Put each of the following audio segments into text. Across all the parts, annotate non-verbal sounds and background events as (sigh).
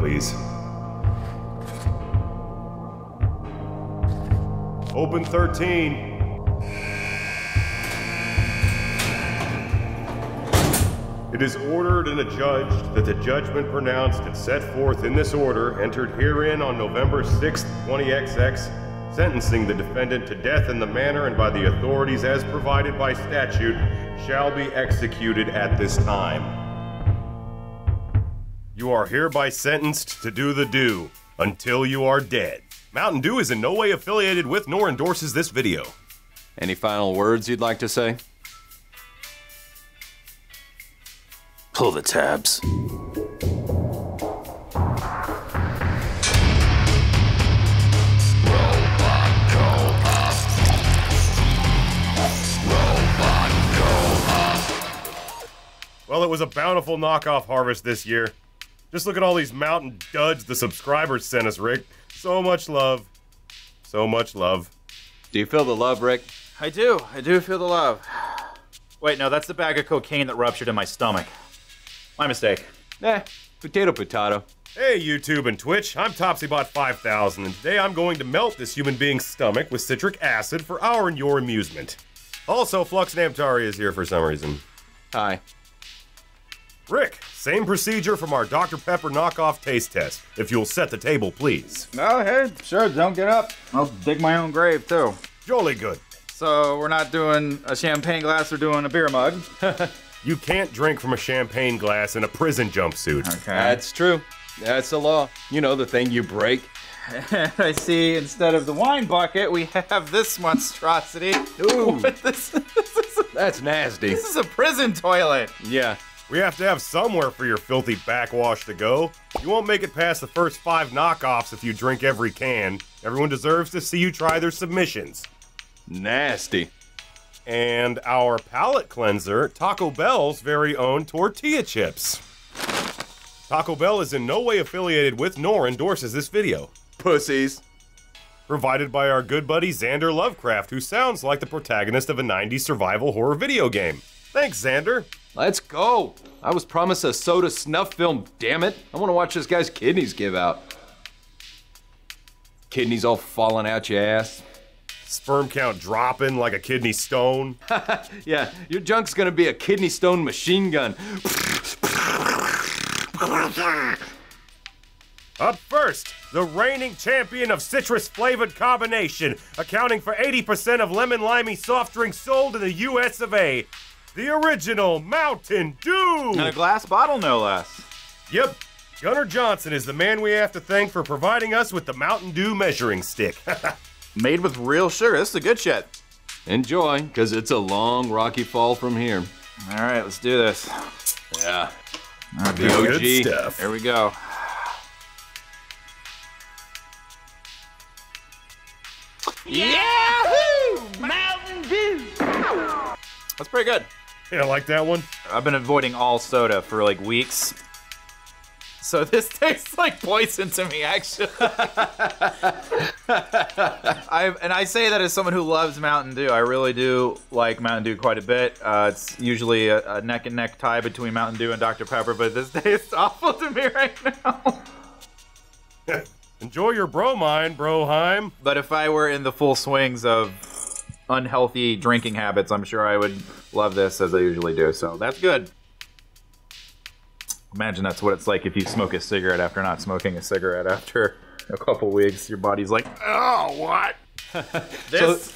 please. Open 13. It is ordered and adjudged that the judgment pronounced and set forth in this order, entered herein on November 6th, 20XX, sentencing the defendant to death in the manner and by the authorities as provided by statute, shall be executed at this time. You are hereby sentenced to do the do until you are dead. Mountain Dew is in no way affiliated with nor endorses this video. Any final words you'd like to say? Pull the tabs. Well, it was a bountiful knockoff harvest this year. Just look at all these mountain duds the subscribers sent us, Rick. So much love. So much love. Do you feel the love, Rick? I do. I do feel the love. Wait, no, that's the bag of cocaine that ruptured in my stomach. My mistake. Eh, potato, potato. Hey, YouTube and Twitch, I'm TopsyBot5000, and today I'm going to melt this human being's stomach with citric acid for our and your amusement. Also, Flux Namtari is here for some reason. Hi. Rick, same procedure from our Dr. Pepper knockoff taste test. If you'll set the table, please. Oh, hey, sure, don't get up. I'll dig my own grave, too. Jolly good. So, we're not doing a champagne glass, we're doing a beer mug. (laughs) You can't drink from a champagne glass in a prison jumpsuit. Okay. That's true. That's the law. You know, the thing you break. And (laughs) I see instead of the wine bucket, we have this monstrosity. Ooh. What (laughs) this, this, is, That's nasty. this is a prison toilet. Yeah. We have to have somewhere for your filthy backwash to go. You won't make it past the first five knockoffs if you drink every can. Everyone deserves to see you try their submissions. Nasty. And our palate cleanser, Taco Bell's very own tortilla chips. Taco Bell is in no way affiliated with nor endorses this video. Pussies. Provided by our good buddy Xander Lovecraft, who sounds like the protagonist of a 90s survival horror video game. Thanks, Xander. Let's go. I was promised a soda snuff film, damn it. I want to watch this guy's kidneys give out. Kidneys all falling out your ass. Sperm count dropping like a kidney stone. (laughs) Yeah, your junk's gonna be a kidney stone machine gun. Up first, the reigning champion of citrus flavored combination, accounting for 80% of lemon limey soft drinks sold in the US of A. The original Mountain Dew! In a glass bottle, no less. Yep, Gunnar Johnson is the man we have to thank for providing us with the Mountain Dew measuring stick. (laughs) Made with real sugar. This is the good shit. Enjoy, because it's a long, rocky fall from here. All right, let's do this. Yeah. Okay, The OG. Good stuff. Here we go. Yahoo! Mountain Dew! That's pretty good. (laughs) Yeah, like that one? I've been avoiding all soda for like weeks. So (laughs) this tastes like poison to me, actually. (laughs) I and I say that as someone who loves Mountain Dew. I really do like Mountain Dew quite a bit. Uh, it's usually a, a neck and neck tie between Mountain Dew and Dr Pepper, but this tastes awful to me right now. Enjoy your bromine, Broheim. But if I were in the full swings of unhealthy drinking habits, I'm sure I would love this as I usually do. So that's good. Imagine that's what it's like if you smoke a cigarette after not smoking a cigarette after a couple weeks. Your body's like, oh, what? (laughs) this?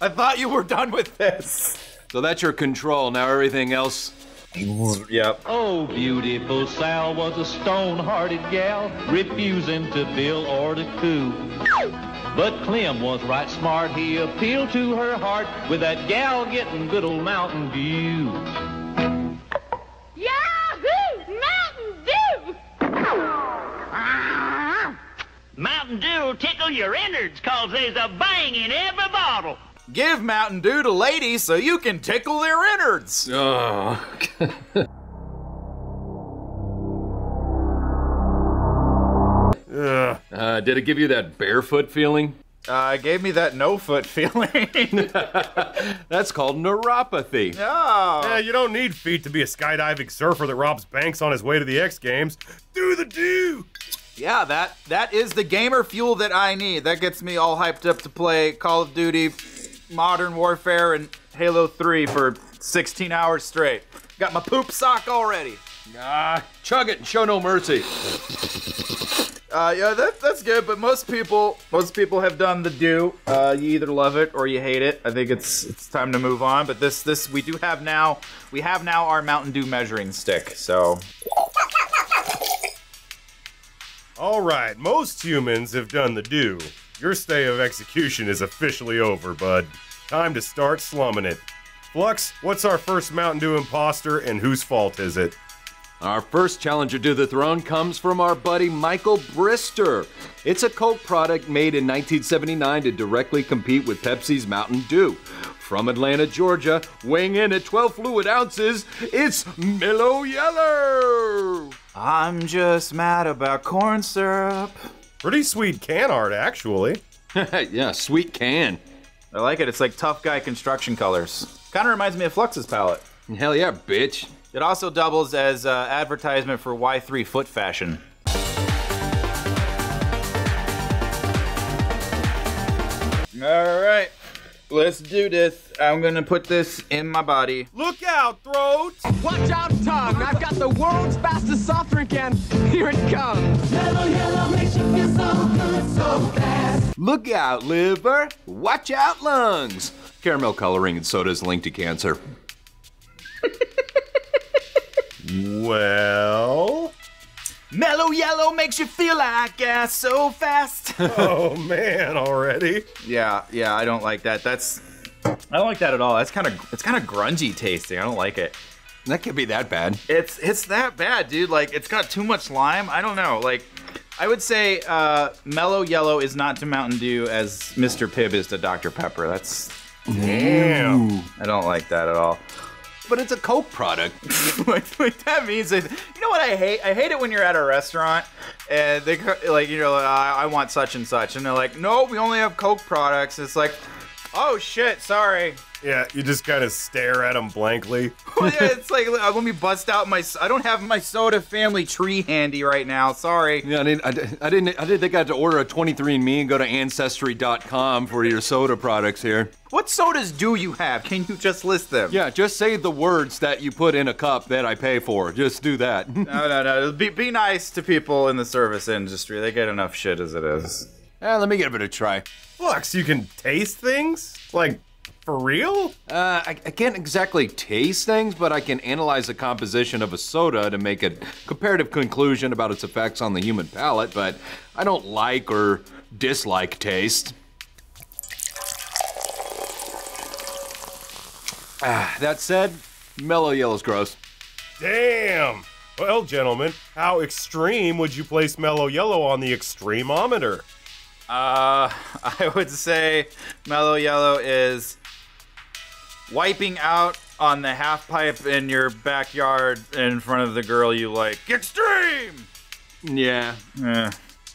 I thought you were done with this. So that's your control. Now everything else. Yep. Oh, beautiful Sal was a stone-hearted gal, refusing to bill or to coo. But Clem was right smart, he appealed to her heart with that gal getting good old Mountain Dew. Yahoo! Mountain Dew! Mountain Dew will tickle your innards cause there's a bang in every bottle. Give Mountain Dew to ladies so you can tickle their innards. Oh. (laughs) Uh, did it give you that barefoot feeling? Uh, it gave me that no foot (laughs) feeling. (laughs) That's called neuropathy. oh. Yeah, you don't need feet to be a skydiving surfer that robs banks on his way to the X Games. Do the do! Yeah, that that is the gamer fuel that I need. That gets me all hyped up to play Call of Duty, Modern Warfare, and Halo 3 for 16 hours straight. Got my poop sock already. Ah, chug it and show no mercy. Uh, yeah, that, that's good. But most people, most people have done the do. Uh, you either love it or you hate it. I think it's it's time to move on. But this this we do have now. We have now our Mountain Dew measuring stick. So All right, most humans have done the do. Your stay of execution is officially over, bud. Time to start slumming it. Flux, what's our first Mountain Dew imposter and whose fault is it? Our first challenger to the throne comes from our buddy Michael Brister. It's a Coke product made in 1979 to directly compete with Pepsi's Mountain Dew. From Atlanta, Georgia, weighing in at 12 fluid ounces, it's Mello Yello. I'm just mad about corn syrup. Pretty sweet can art, actually. (laughs) yeah, sweet can. I like it. It's like tough guy construction colors. Kind of reminds me of Flux's palette. Hell yeah, bitch. It also doubles as uh, advertisement for Y3 foot fashion. All right, let's do this. I'm gonna put this in my body. Look out, throat! Watch out, tongue! I've got the world's fastest soft drink, and (laughs) here it comes. Yellow, yellow makes you feel so good, so fast. Look out, liver. Watch out, lungs. Caramel coloring in soda is linked to cancer. (laughs) Well. Mello Yello makes you feel like gas so fast. (laughs) Oh man, already? yeah, yeah, I don't like that. That's I don't like that at all. That's kind of it's kind of grungy tasting. I don't like it. That can't be that bad. It's it's that bad, dude. Like it's got too much lime. I don't know. Like I would say uh, Mello Yello is not to Mountain Dew as Mr. Pibb is to Dr. Pepper. That's Damn. I don't like that at all. But it's a Coke product. (laughs) that means is, you know what I hate? I hate it when you're at a restaurant and they like you know like, I, I want such and such, and they're like, no, we only have Coke products. It's like, oh shit, sorry. Yeah, you just kind of stare at them blankly. (laughs) Well, yeah, it's like uh, let me bust out my. I don't have my soda family tree handy right now. Sorry. Yeah, I didn't, I, I didn't. I didn't think I had to order a 23andMe and go to Ancestry.com for your soda products here. What sodas do you have? Can you just list them? Yeah, just say the words that you put in a cup that I pay for. Just do that. (laughs) No, no, no. Be, be nice to people in the service industry. They get enough shit as it is. Eh, let me give it a try. Flux, you can taste things? Like, for real? Uh, I, I can't exactly taste things, but I can analyze the composition of a soda to make a comparative conclusion about its effects on the human palate, but I don't like or dislike taste. Ah, that said, Mello Yello's gross. Damn. Well, gentlemen, how extreme would you place Mello Yello on the extremometer? Uh, (laughs) I would say Mello Yello is wiping out on the half pipe in your backyard in front of the girl you like. Extreme. Yeah, Eh,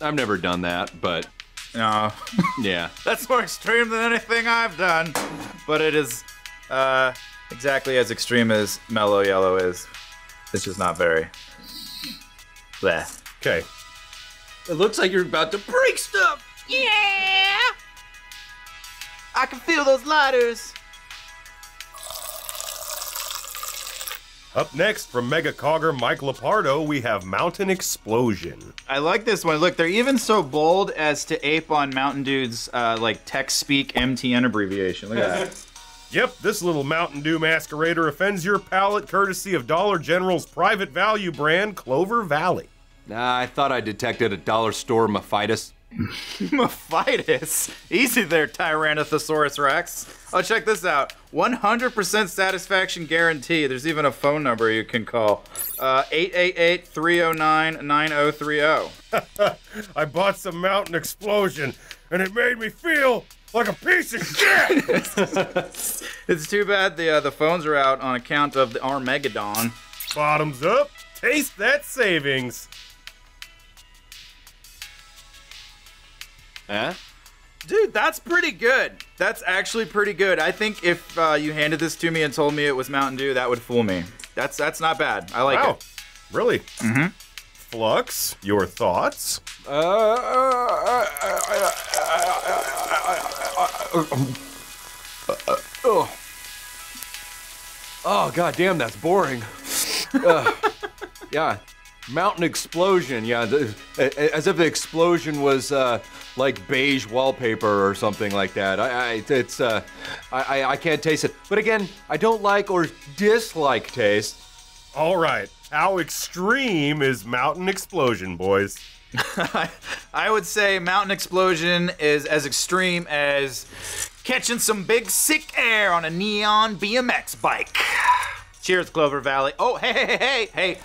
I've never done that, but no, (laughs) yeah. that's more extreme than anything I've done. But it is uh, exactly as extreme as Mello Yello is. It's just not very. Bleh. Okay. It looks like you're about to break stuff. Yeah! I can feel those lighters. Up next, from Mega Cogger Mike Lapardo, we have Mountain Explosion. I like this one. Look, they're even so bold as to ape on Mountain Dude's uh, like tech speak MTN abbreviation. Look at that. (laughs) Yep, this little Mountain Dew masquerader offends your palate courtesy of Dollar General's private value brand, Clover Valley. Nah, I thought I detected a dollar store mephitis. Mephitis. Easy there, Tyrannosaurus Rex. Oh, check this out. 100% satisfaction guarantee. There's even a phone number you can call. Uh, 888-309-9030. (laughs) I bought some Mountain Explosion, and it made me feel like a piece of shit! (laughs) It's too bad the uh, the phones are out on account of the Armageddon. Bottoms up, taste that savings. Huh? Dude, that's pretty good. That's actually pretty good. I think if uh, you handed this to me and told me it was Mountain Dew, that would fool me. That's that's not bad. I like Wow. it. Really? Mm-hmm. Flux, your thoughts? Oh oh, god damn, that's boring. Yeah, mountain explosion. Yeah, the, a- a- as if the explosion was uh, like beige wallpaper or something like that. I, I it's uh, I, I I can't taste it. But again, I don't like or dislike taste. All right. How extreme is Mountain Explosion, boys? (laughs) I would say Mountain Explosion is as extreme as catching some big sick air on a neon BMX bike. Cheers, Clover Valley. Oh, hey, hey, hey, hey, hey.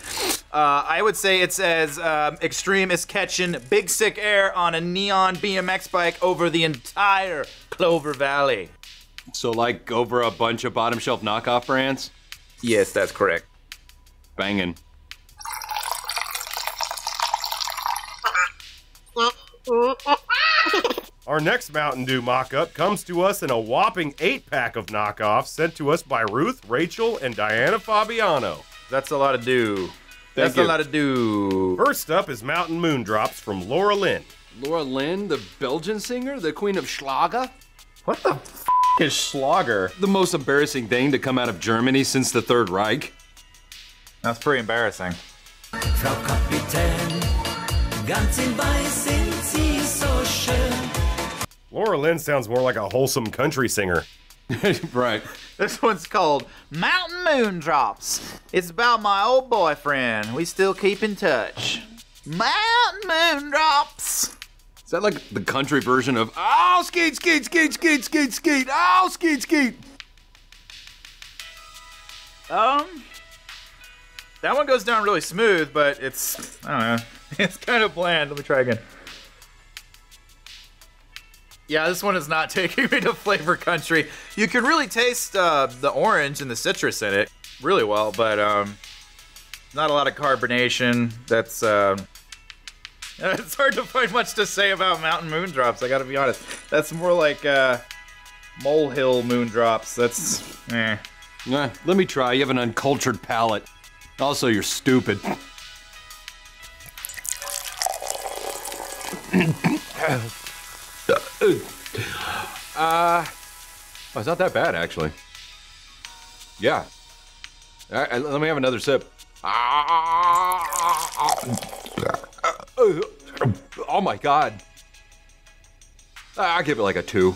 Uh, I would say it's as um, extreme as catching big sick air on a neon BMX bike over the entire Clover Valley. So like over a bunch of bottom shelf knockoff brands. Yes, that's correct. Banging. Our next Mountain Dew mock up comes to us in a whopping eight pack of knockoffs sent to us by Ruth, Rachel, and Diana Fabiano. That's a lot of dew. Thank That's you. a lot of dew. First up is Mountain Moondrops from Laura Lynn. Laura Lynn, the Belgian singer, the queen of Schlager. What the f- is Schlager? The most embarrassing thing to come out of Germany since the Third Reich. That's pretty embarrassing. Frau Kapitän, ganz in weiß sind Sie so schön. Laura Lynn sounds more like a wholesome country singer. (laughs) right. This one's called Mountain Moondrops. It's about my old boyfriend. We still keep in touch. Mountain Moondrops. Is that like the country version of Oh skeet skeet skeet skeet skeet skeet Oh skeet skeet Um, that one goes down really smooth, but it's I don't know. (laughs) It's kind of bland. Let me try again. Yeah, this one is not (laughs) taking me to flavor country. You can really taste uh, the orange and the citrus in it really well, but um, not a lot of carbonation. That's um, (laughs) it's hard to find much to say about Mountain Moondrops. I got to be honest. That's more like uh, Molehill Moondrops. That's eh. Eh, let me try. You have an uncultured palate. Also, you're stupid. (coughs) (coughs) (coughs) uh, oh, it's not that bad, actually. Yeah. All right, let me have another sip. Oh my god. I give it like a two.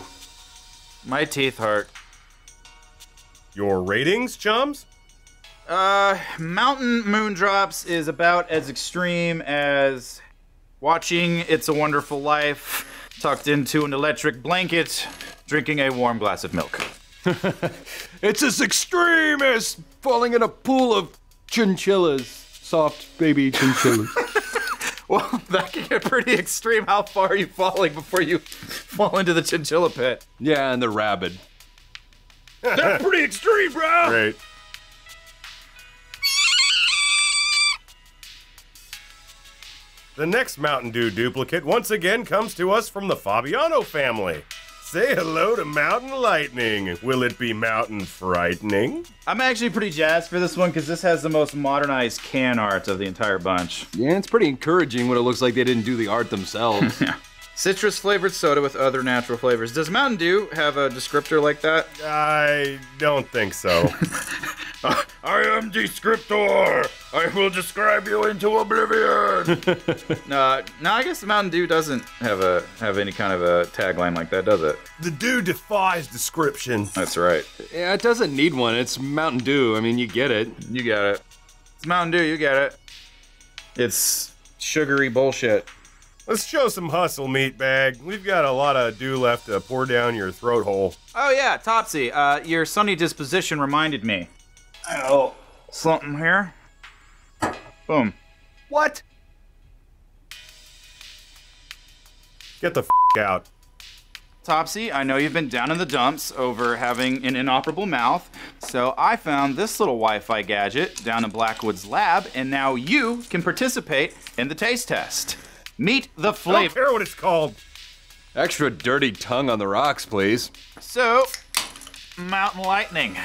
My teeth hurt. Your ratings, chums? Uh, Mountain Moondrops is about as extreme as watching It's a Wonderful Life tucked into an electric blanket, drinking a warm glass of milk. (laughs) It's as extreme as falling in a pool of chinchillas. Soft baby chinchillas. (laughs) Well, that can get pretty extreme. How far are you falling before you fall into the chinchilla pit? yeah, and the rabid. That's pretty extreme, bro. Great. The next Mountain Dew duplicate once again comes to us from the Fabiano family. Say hello to Mountain Lightning. Will it be Mountain Frightening? I'm actually pretty jazzed for this one because this has the most modernized can art of the entire bunch. Yeah, it's pretty encouraging when it looks like they didn't do the art themselves. (laughs) Citrus flavored soda with other natural flavors. Does Mountain Dew have a descriptor like that? I don't think so. (laughs) Uh, I am descriptor. I will describe you into oblivion. (laughs) no, no, I guess Mountain Dew doesn't have a have any kind of a tagline like that, does it? the Dew defies description. That's right. yeah, it doesn't need one. It's Mountain Dew. I mean, you get it. You got it. It's Mountain Dew. You get it. It's sugary bullshit. Let's show some hustle, meatbag. We've got a lot of dew left to pour down your throat hole. Oh yeah, Topsy. Uh, your sunny disposition reminded me. Oh, something here. Boom. What? Get the f out. Topsy, I know you've been down in the dumps over having an inoperable mouth, so I found this little Wi Fi gadget down in Blackwood's lab, and now you can participate in the taste test. Meet the flame. I don't care what it's called. Extra dirty tongue on the rocks, please. So, Mountain Lightning.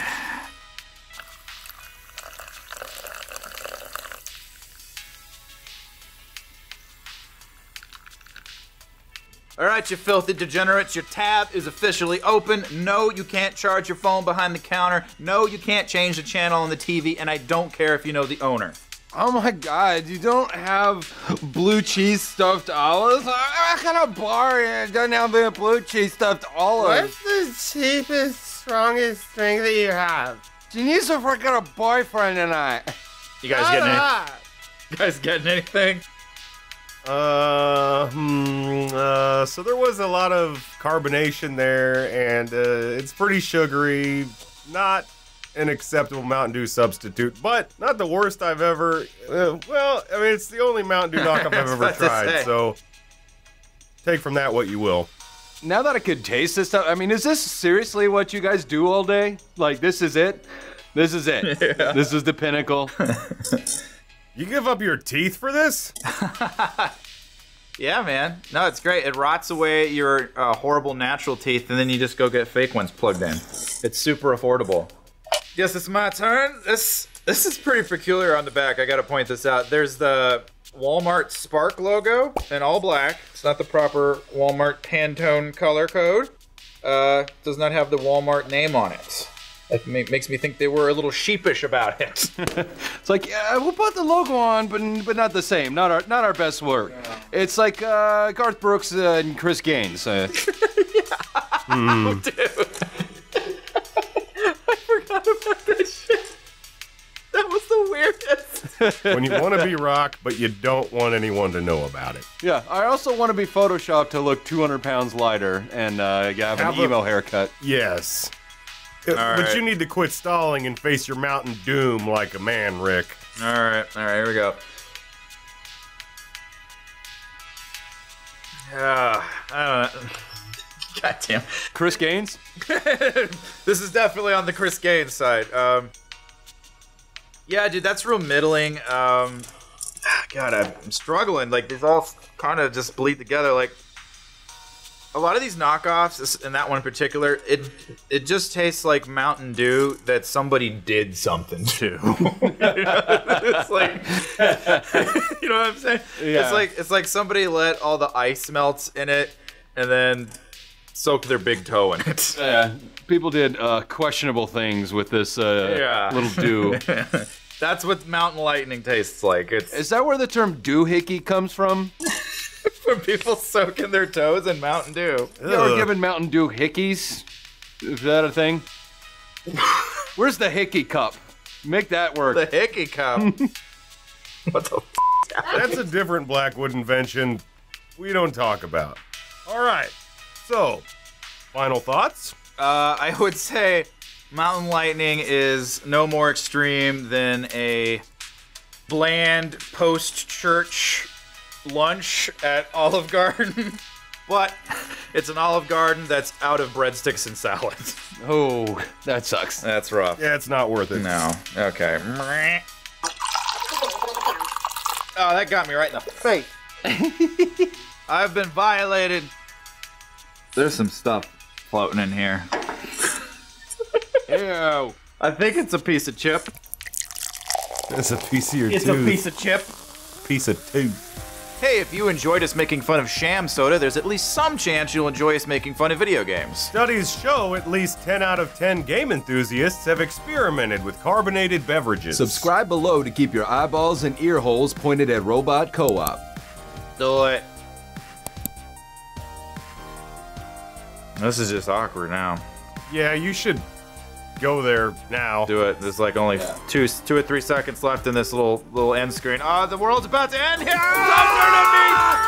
All right, you filthy degenerates, your tab is officially open. No, you can't charge your phone behind the counter. No, you can't change the channel on the TV, and I don't care if you know the owner. Oh my god, you don't have blue cheese stuffed olives? What kind of bar doesn't have the blue cheese stuffed olives? What's the cheapest, strongest drink that you have? She needs to freaking a boyfriend tonight. You guys Shut getting any, you guys getting anything? Uh, hmm, uh, so there was a lot of carbonation there, and uh, it's pretty sugary. Not an acceptable Mountain Dew substitute, but not the worst I've ever. Uh, well, I mean, it's the only Mountain Dew knockoff I've (laughs) ever tried, so take from that what you will. Now that I could taste this stuff, I mean, is this seriously what you guys do all day? Like, this is it? This is it. (laughs) This is the pinnacle. (laughs) You give up your teeth for this? Yeah, man. No, it's great. It rots away your uh, horrible natural teeth, and then you just go get fake ones plugged in. It's super affordable. Yes, it's my turn. This this is pretty peculiar on the back. I got to point this out. There's the Walmart Spark logo in all black. It's not the proper Walmart Pantone color code. Uh, does not have the Walmart name on it. That ma- makes me think they were a little sheepish about it. (laughs) It's like, yeah, we'll put the logo on, but but not the same. Not our not our best work. It's like uh, Garth Brooks uh, and Chris Gaines. Uh, (laughs) forgot (laughs) about that shit. That was the weirdest. when you want to be rock, but you don't want anyone to know about it. yeah, I also want to be photoshopped to look 200 pounds lighter and uh, have an Have a- emo haircut. Yes. Uh, but right. you need to quit stalling and face your Mountain Doom like a man, Rick. All right, all right, here we go. Yeah, I don't know. (laughs) God damn. Chris Gaines. (laughs) this is definitely on the Chris Gaines side. Um, yeah, dude, that's real middling. Um, God, I'm struggling. Like these all kind of just bleed together. Like a lot of these knockoffs, and that one in particular, it it just tastes like Mountain Dew that somebody did something to. it's (laughs) like, you know what I'm saying? Yeah. It's like it's like somebody let all the ice melts in it, and then soaked their big toe in it. (laughs) Yeah, people did uh, questionable things with this uh, Yeah. little (laughs) dew. That's what Mountain Lightning tastes like. It's Is that where the term doohickey comes from? (laughs) when people soaking their toes in Mountain Dew. You ever given Mountain Dew hickeys? Is that a thing? Where's the hickey cup? Make that work. The Hickey Cup. what the f- That's a different Blackwood invention we don't talk about. All right. So, final thoughts? Uh, I would say Mountain Lightning is no more extreme than a bland post-church lunch at (laughs) Olive Garden. But it's an Olive Garden that's out of breadsticks and salad. (laughs) oh, that sucks. That's rough. Yeah, it's not worth it. No. Okay. (laughs) Oh, that got me right in the face. I've been violated. There's some stuff floating in here. (laughs) Ew. I think it's a piece of chip. It's a piece of your It's tooth. a piece of chip. piece of tooth. Hey, if you enjoyed us making fun of sham soda, there's at least some chance you'll enjoy us making fun of video games. Studies show at least 10 out of 10 game enthusiasts have experimented with carbonated beverages. Subscribe below to keep your eyeballs and ear holes pointed at Robot Co-op. Do it. This is just awkward now. Yeah, you should go there now. Do it. There's like only two, two or three seconds left in this little little end screen. Ah, the world's about to end here. Stop turning me!